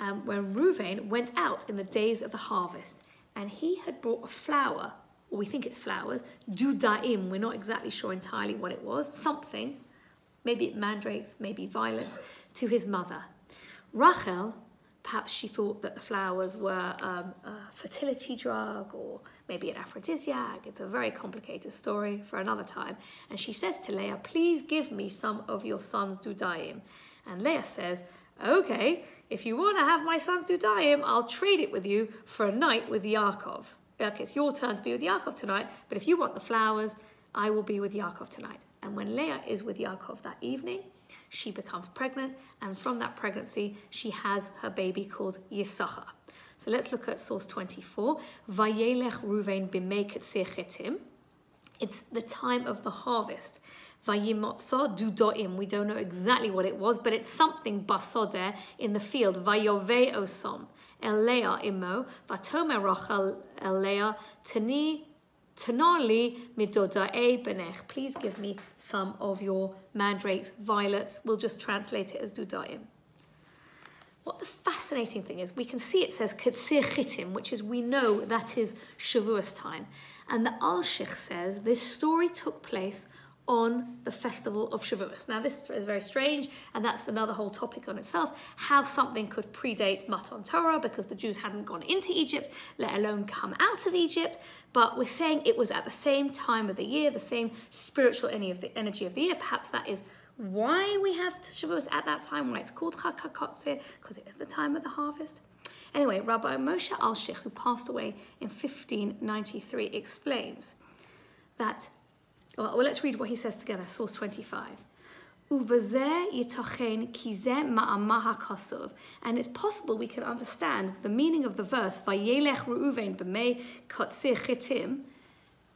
um, when Reuven went out in the days of the harvest and he had brought a flower, or we think it's flowers, dudaim, we're not exactly sure entirely what it was, something maybe mandrakes, maybe violets, to his mother. Rachel, perhaps she thought that the flowers were um, a fertility drug or maybe an aphrodisiac. It's a very complicated story for another time. And she says to Leah, please give me some of your son's dudaim. And Leah says, okay, if you want to have my son's dudaim, I'll trade it with you for a night with Yaakov. Okay, it's your turn to be with Yaakov tonight, but if you want the flowers, I will be with Yaakov tonight. And when Leah is with Yaakov that evening, she becomes pregnant, and from that pregnancy, she has her baby called Yisachar. So let's look at source 24. Vayelech Ruvain b'meket sechetim. It's the time of the harvest. Vayimotso dudoim. We don't know exactly what it was, but it's something basodeh in the field. Vayove osom. el Leah imo, vatomer Rachel el Leah, tani Tanali Midoda Benech. Please give me some of your mandrakes, violets. We'll just translate it as Dudaim. What the fascinating thing is, we can see it says Katsir Chitim, which is we know that is Shavuos time. And the Al Sheikh says this story took place on the festival of Shavuos. Now, this is very strange, and that's another whole topic on itself how something could predate Matan Torah because the Jews hadn't gone into Egypt, let alone come out of Egypt. But we're saying it was at the same time of the year, the same spiritual energy of the year. Perhaps that is why we have Shavuos at that time, why it's called Chag HaKotzir, because it is the time of the harvest. Anyway, Rabbi Moshe Alshich, who passed away in 1593, explains that well, well, let's read what he says together, source 25. And it's possible we can understand the meaning of the verse,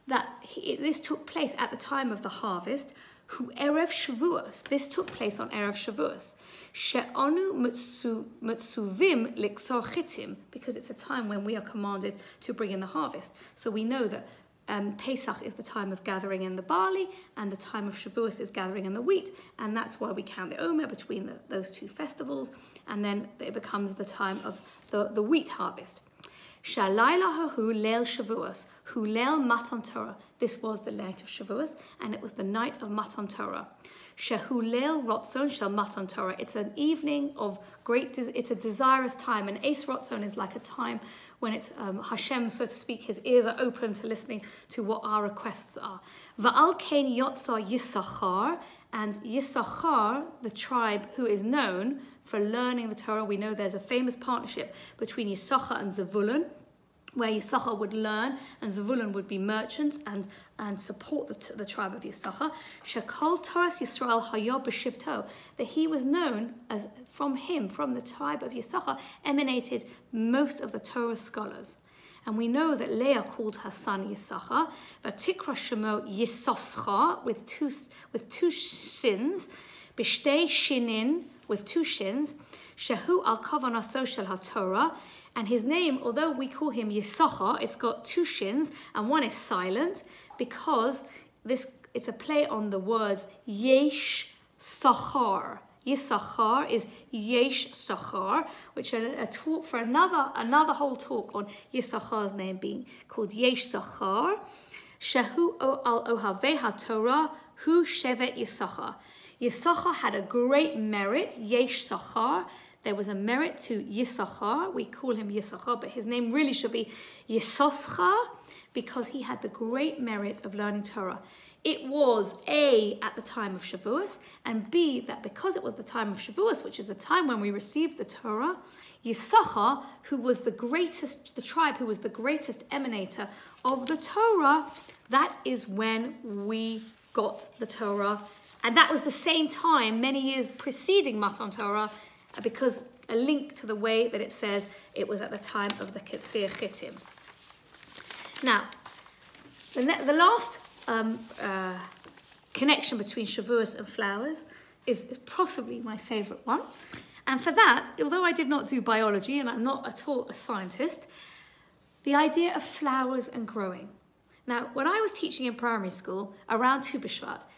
that he, this took place at the time of the harvest, who Erev Shavuos, this took place on Erev Shavuos, She'onu Mutsuvim Chitim, because it's a time when we are commanded to bring in the harvest. So we know that um, Pesach is the time of gathering in the barley, and the time of Shavuos is gathering in the wheat, and that's why we count the Omer between the, those two festivals, and then it becomes the time of the, the wheat harvest. Shalayla hahu leil Shavuos, hu leil Matan Torah. This was the night of Shavuos, and it was the night of Matan Torah. Shehulel Rotzon Shel Matan Torah. It's an evening of great, it's a desirous time. And Eis Rotzon is like a time when it's um, Hashem, so to speak, his ears are open to listening to what our requests are. Va'al Kain Yotza Yisachar, and Yisachar, the tribe who is known for learning the Torah, we know there's a famous partnership between Yisachar and Zavulun where Yisachar would learn and Zavulun would be merchants and, and support the, the tribe of Yisachar. Shekol Torah Yisrael Hayob B'Shivto, that he was known as, from him, from the tribe of Yisachar, emanated most of the Torah scholars. And we know that Leah called her son Yisachar, but Tikra Shemo Yisoscha, with two, with two sins, Bishtei Shinin, with two shins, Shehu al Kavanah Shel HaTorah, and his name, although we call him Yisachar, it's got two shins and one is silent because this it's a play on the words Yesh Sachar. Yisachar is Yesh Sachar, which are a talk for another another whole talk on Yisachar's name being called Yesh Sachar. Shehu al Ohaveh Torah, Hu Shevet Yisachar. Yisachar had a great merit, Yesh Sachar, there was a merit to Yisachar. We call him Yisachar, but his name really should be Yisoscha because he had the great merit of learning Torah. It was A, at the time of Shavuos, and B, that because it was the time of Shavuos, which is the time when we received the Torah, Yisachar, who was the greatest, the tribe who was the greatest emanator of the Torah, that is when we got the Torah. And that was the same time, many years preceding Matan Torah, because a link to the way that it says it was at the time of the Ketzir Chitim. Now, the, the last um, uh, connection between Shavuos and flowers is, is possibly my favourite one. And for that, although I did not do biology and I'm not at all a scientist, the idea of flowers and growing. Now, when I was teaching in primary school around Tu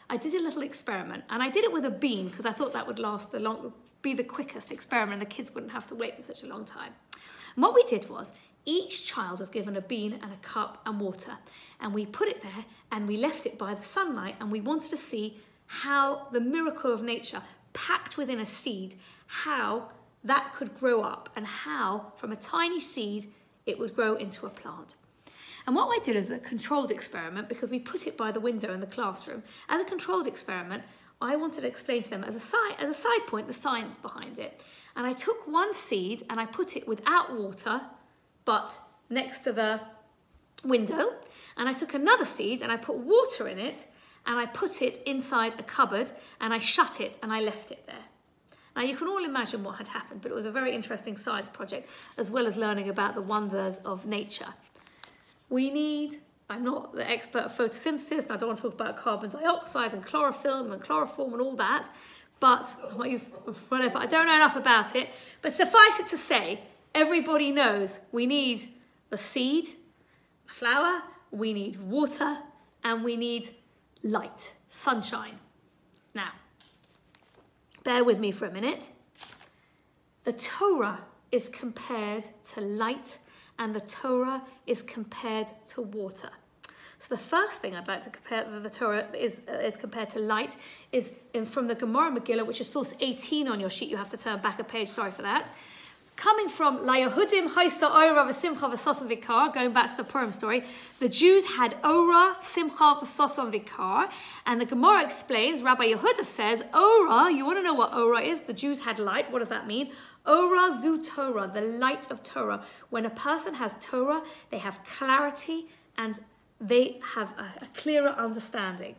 I did a little experiment and I did it with a bean because I thought that would last the long, be the quickest experiment. The kids wouldn't have to wait for such a long time. And what we did was each child was given a bean and a cup and water and we put it there and we left it by the sunlight and we wanted to see how the miracle of nature packed within a seed, how that could grow up and how from a tiny seed it would grow into a plant. And what I did as a controlled experiment, because we put it by the window in the classroom, as a controlled experiment, I wanted to explain to them as a side, as a side point the science behind it. And I took one seed and I put it without water, but next to the window. And I took another seed and I put water in it and I put it inside a cupboard and I shut it and I left it there. Now you can all imagine what had happened, but it was a very interesting science project as well as learning about the wonders of nature. We need I'm not the expert of photosynthesis, and I don't want to talk about carbon dioxide and chlorophyll and chloroform and all that, but whatever, I don't know enough about it. But suffice it to say, everybody knows we need the seed, the flower, we need water, and we need light, sunshine. Now, bear with me for a minute. The Torah is compared to light, and the Torah is compared to water. So the first thing I'd like to compare the Torah is uh, is compared to light is in, from the Gemara Megillah, which is source 18 on your sheet. You have to turn back a page. Sorry for that. Coming from Layahudim Haisa Ora V'Simcha V'Sasan Vikar, going back to the Purim story, the Jews had Ora, Simcha V'Sasan Vikar, and the Gemara explains, Rabbi Yehuda says, Ora, you want to know what Ora is? The Jews had light. What does that mean? Ora zu Torah, the light of Torah. When a person has Torah, they have clarity and they have a, a clearer understanding.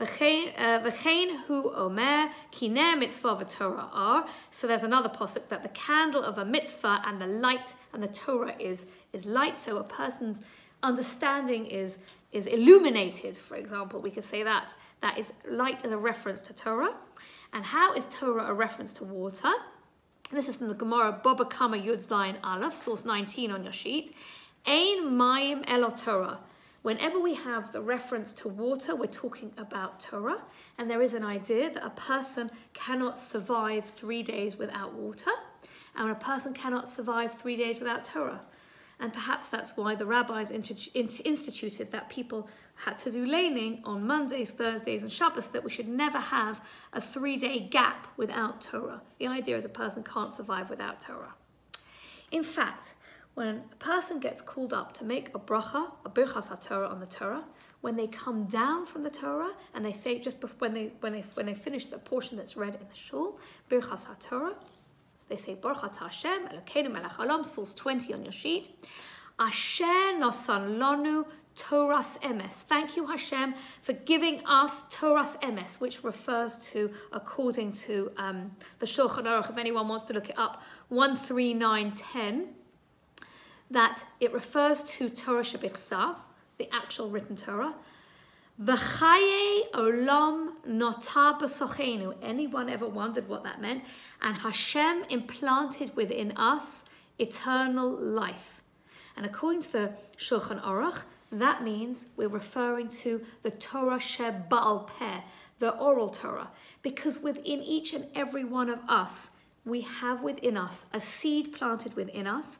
V'chein uh, hu omer kineh mitzvah v'torah are. So there's another posuk that the candle of a mitzvah and the light and the Torah is, is light. So a person's understanding is, is illuminated, for example. We could say that. That is light as a reference to Torah. And how is Torah a reference to water? This is from the Gemara Baba Kama Yud Zayin Aleph, source 19 on your sheet. Ein mayim elo Torah. Whenever we have the reference to water, we're talking about Torah, and there is an idea that a person cannot survive three days without water, and a person cannot survive three days without Torah. And perhaps that's why the rabbis instituted that people had to do laning on Mondays, Thursdays, and Shabbos, that we should never have a three day gap without Torah. The idea is a person can't survive without Torah. In fact, when a person gets called up to make a bracha, a birchas HaTorah on the Torah, when they come down from the Torah and they say just before, when they when they when they finish the portion that's read in the shul, birchas HaTorah, they say Baruch Hashem Elokeinu Melech Haolam, source 20 on your sheet. Asher nosan lanu Torahs emes. Thank you, Hashem, for giving us Torahs emes, which refers to, according to um, the Shulchan Aruch, if anyone wants to look it up, 13910 that it refers to Torah Shebichsav, the actual written Torah. V'chaye olam notar b'sochenu. Anyone ever wondered what that meant? And Hashem implanted within us eternal life. And according to the Shulchan Aruch, that means we're referring to the Torah Sheba'al Peh, the oral Torah, because within each and every one of us, we have within us a seed planted within us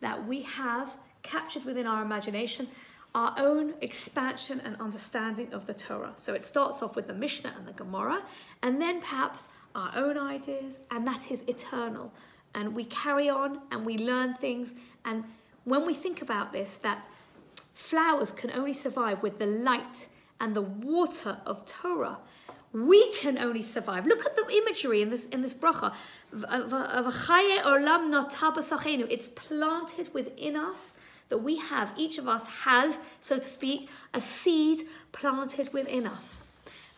that we have captured within our imagination our own expansion and understanding of the Torah. So it starts off with the Mishnah and the Gemara, and then perhaps our own ideas, and that is eternal. And we carry on and we learn things. And when we think about this, that flowers can only survive with the light and the water of Torah, we can only survive. Look at the imagery in this in this bracha. Uh, uh, it's planted within us that we have, each of us has, so to speak, a seed planted within us.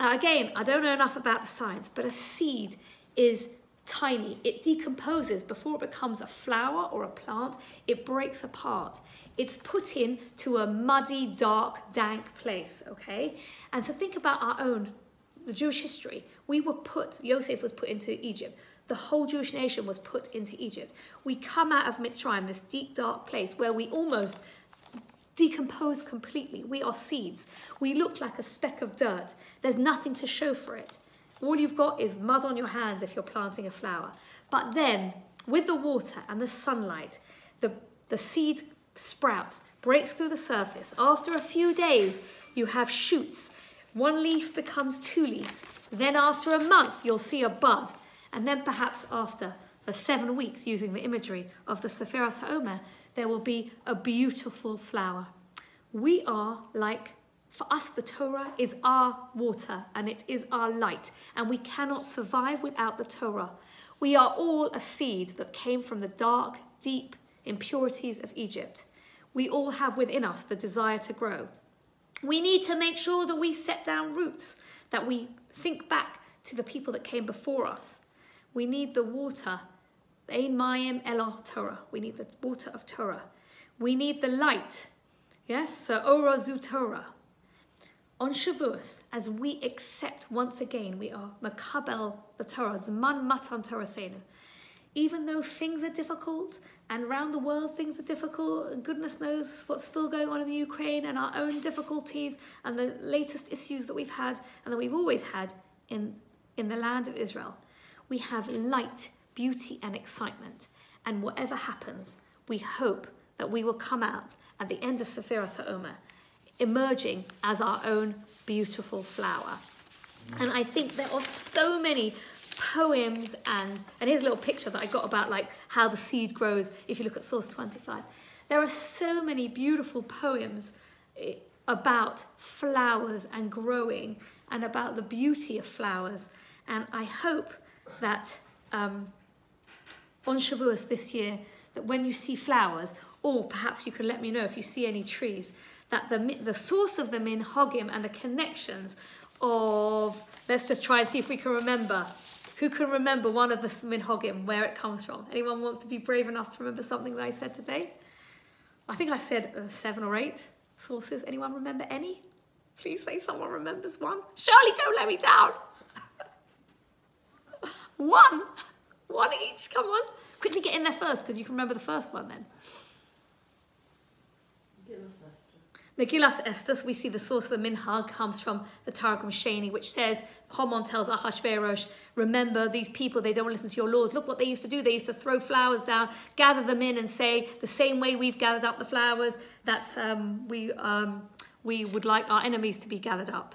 Now, again, I don't know enough about the science, but a seed is tiny. It decomposes before it becomes a flower or a plant. It breaks apart. It's put into a muddy, dark, dank place, okay? And so think about our own the Jewish history, we were put, Yosef was put into Egypt. The whole Jewish nation was put into Egypt. We come out of Mitzrayim, this deep, dark place where we almost decompose completely. We are seeds. We look like a speck of dirt. There's nothing to show for it. All you've got is mud on your hands if you're planting a flower. But then, with the water and the sunlight, the, the seed sprouts, breaks through the surface. After a few days, you have shoots one leaf becomes two leaves. Then after a month, you'll see a bud. And then perhaps after the seven weeks, using the imagery of the Sefiras HaOmer, there will be a beautiful flower. We are like, for us, the Torah is our water and it is our light, and we cannot survive without the Torah. We are all a seed that came from the dark, deep impurities of Egypt. We all have within us the desire to grow. We need to make sure that we set down roots, that we think back to the people that came before us. We need the water, Ein Mayim Elo Torah. We need the water of Torah. We need the light. Yes, so Orazu Torah. On Shavuos, as we accept once again, we are Makabel the Torah, Zman Matan Torah Senu. even though things are difficult and around the world things are difficult, and goodness knows what's still going on in the Ukraine and our own difficulties and the latest issues that we've had and that we've always had in, in the land of Israel, we have light, beauty, and excitement. And whatever happens, we hope that we will come out at the end of Sephiroth HaOmer, emerging as our own beautiful flower. And I think there are so many poems and and here's a little picture that I got about like how the seed grows if you look at source 25 there are so many beautiful poems eh, about flowers and growing and about the beauty of flowers and I hope that um, on Shavuos this year that when you see flowers or perhaps you can let me know if you see any trees that the the source of the minhagim and the connections of let's just try and see if we can remember who can remember one of the minhagim, where it comes from? Anyone wants to be brave enough to remember something that I said today? I think I said uh, seven or eight sources. Anyone remember any? Please say someone remembers one. Shirley, don't let me down. one. One each, come on. Quickly get in there first because you can remember the first one then. Megillas Esther, we see the source of the minhag comes from the Targum Sheni, which says, Haman tells Ahasuerus, remember these people, they don't listen to your laws. Look what they used to do. They used to throw flowers down, gather them in and say, the same way we've gathered up the flowers, that's, um, we, um, we would like our enemies to be gathered up.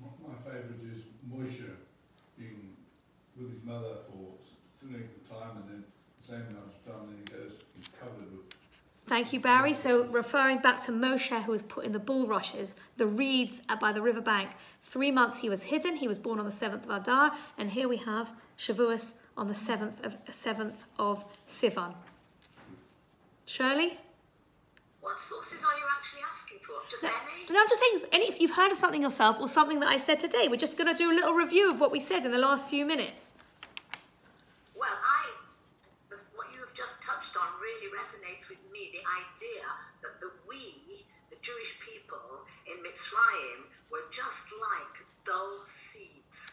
My, my favourite is Moshe being with his mother for some length of time and then the same amount of time, then he goes, he's covered with Thank you, Barry. So, referring back to Moshe, who was put in the bulrushes, the reeds by the riverbank. Three months he was hidden. He was born on the seventh of Adar, and here we have Shavuos on the seventh of seventh of Sivan. Shirley. What sources are you actually asking for? Just No, any? no, I'm just saying, any, if you've heard of something yourself or something that I said today, we're just going to do a little review of what we said in the last few minutes. Well, I, resonates with me. The idea that the we, the Jewish people in Mitzrayim, were just like dull seeds,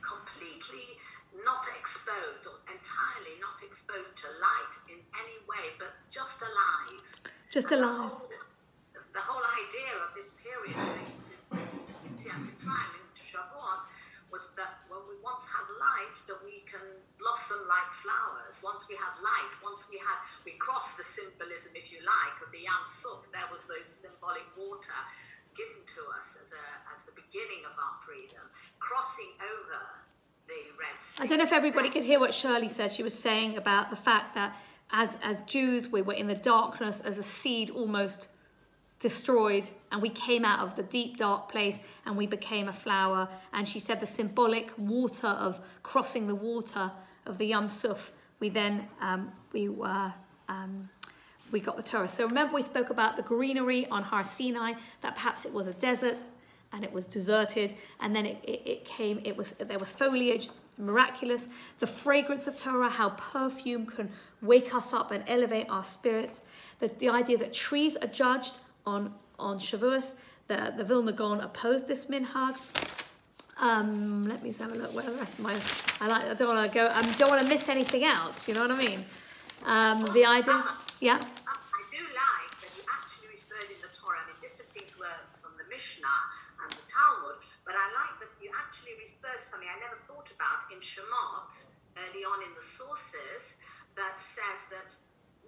completely not exposed or entirely not exposed to light in any way, but just alive. Just And the alive. whole- The whole idea of this period Yetziat Mitzrayim into Shavuot was that when we once had light, that we can blossom like flowers. Once we had light, once we had, we crossed the symbolism, if you like, of the Yam Suf. There was those symbolic water given to us as a as the beginning of our freedom, crossing over the Red Sea. I don't know if everybody could hear what Shirley said. She was saying about the fact that as, as Jews, we were in the darkness as a seed almost destroyed, and we came out of the deep, dark place and we became a flower. And she said the symbolic water of crossing the water of the Yam Suf, we then um, we were. Um, we got the Torah. So remember, we spoke about the greenery on Har Sinai, that perhaps it was a desert and it was deserted, and then it, it, it came, it was there was foliage, miraculous, the fragrance of Torah, how perfume can wake us up and elevate our spirits, the, the idea that trees are judged on, on Shavuos, the, the Vilna Gaon opposed this minhag. Um, let me just have a look. Where the rest of my, I like. I don't want to go. I don't want to miss anything out. You know what I mean? Um, the idea. Yeah. I I do like that you actually referred in the Torah, I mean, different things were from the Mishnah and the Talmud, but I like that you actually referred to something I never thought about in Shemot, early on in the sources, that says that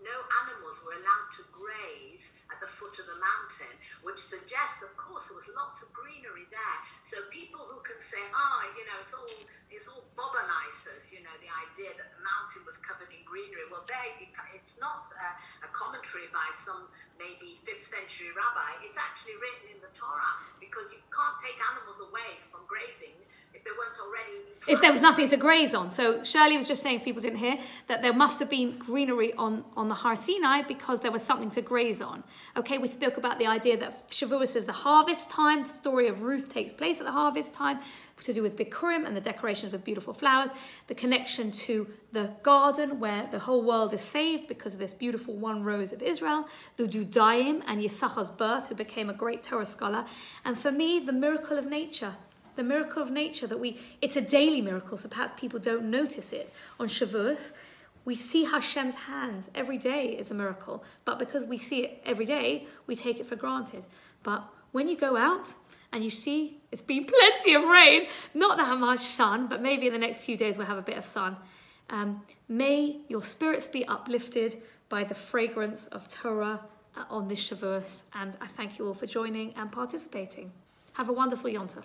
no animals were allowed to graze at the foot of the mountain, which suggests, of course, there was lots of greenery there. So people who can say, ah, you know, it's all it's all bobanisers, you know, the idea that the mountain was covered in greenery. Well, there it's not a, a commentary by some maybe fifth century rabbi. It's actually written in the Torah because you can't take animals away from grazing if they weren't already. if there was nothing to graze on. So Shirley was just saying, if people didn't hear, that there must have been greenery on, on the Har Sinai because there was something to graze on. Okay, we spoke about the idea that Shavuos is the harvest time. The story of Ruth takes place at the harvest time to do with Bikurim and the decorations with beautiful flowers. The connection to the garden where the whole world is saved because of this beautiful one rose of Israel. The Dudaim and Yisachar's birth, who became a great Torah scholar. And for me, the miracle of nature the miracle of nature that we it's a daily miracle so perhaps people don't notice it on Shavuos we see Hashem's hands every day is a miracle, but because we see it every day, we take it for granted. But when you go out and you see it's been plenty of rain, not that much sun, but maybe in the next few days we'll have a bit of sun. Um, may your spirits be uplifted by the fragrance of Torah uh, on this Shavuos, and I thank you all for joining and participating. Have a wonderful Yom Tov.